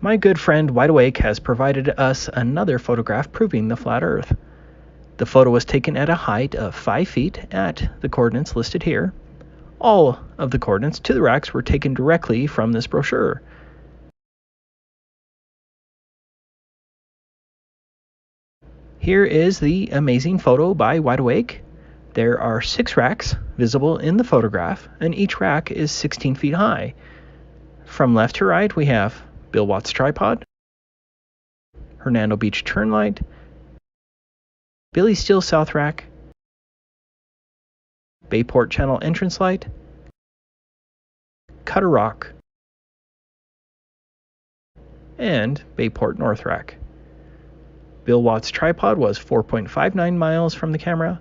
My good friend Wide Awake has provided us another photograph proving the flat Earth. The photo was taken at a height of 5 feet at the coordinates listed here. All of the coordinates to the racks were taken directly from this brochure. Here is the amazing photo by Wide Awake. There are six racks visible in the photograph, and each rack is 16 feet high. From left to right, we have Bill Watts tripod, Hernando Beach turn light, Billy Steele south rack, Bayport channel entrance light, Cutter Rock, and Bayport north rack. Bill Watts tripod was 4.59 miles from the camera.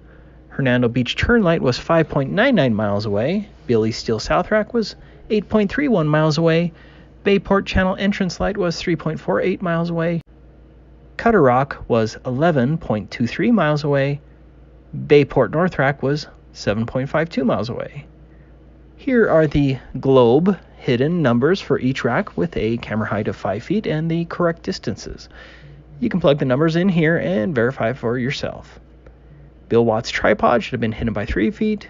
Hernando Beach turn light was 5.99 miles away. Billy Steele South Rack was 8.31 miles away. Bayport Channel entrance light was 3.48 miles away. Cutter Rock was 11.23 miles away. Bayport North Rack was 7.52 miles away. Here are the globe hidden numbers for each rack with a camera height of 5 feet and the correct distances. You can plug the numbers in here and verify for yourself. Bill Watts tripod should have been hidden by 3 feet.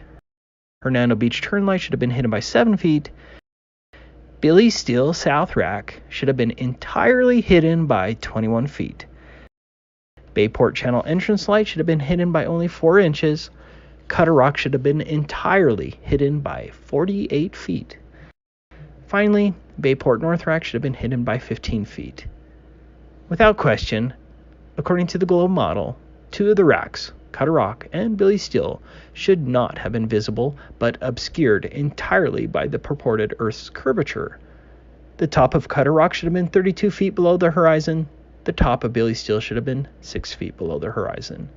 Hernando Beach turn light should have been hidden by 7 feet. Billy Steele South Rack should have been entirely hidden by 21 feet. Bayport Channel entrance light should have been hidden by only 4 inches. Cutter Rock should have been entirely hidden by 48 feet. Finally, Bayport North Rack should have been hidden by 15 feet. Without question, according to the globe model, two of the racks, Cutter Rock and Billy Steele, should not have been visible but obscured entirely by the purported Earth's curvature. The top of Cutter Rock should have been 32 feet below the horizon. The top of Billy Steele should have been 6 feet below the horizon.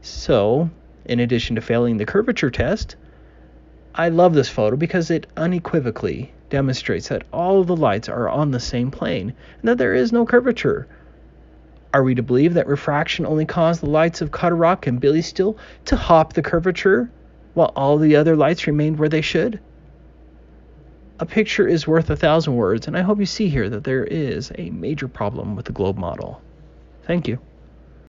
So, in addition to failing the curvature test, I love this photo because it unequivocally demonstrates that all of the lights are on the same plane and that there is no curvature. Are we to believe that refraction only caused the lights of Cutter Rock and Billy Steele to hop the curvature while all the other lights remained where they should? A picture is worth a thousand words, and I hope you see here that there is a major problem with the globe model. Thank you.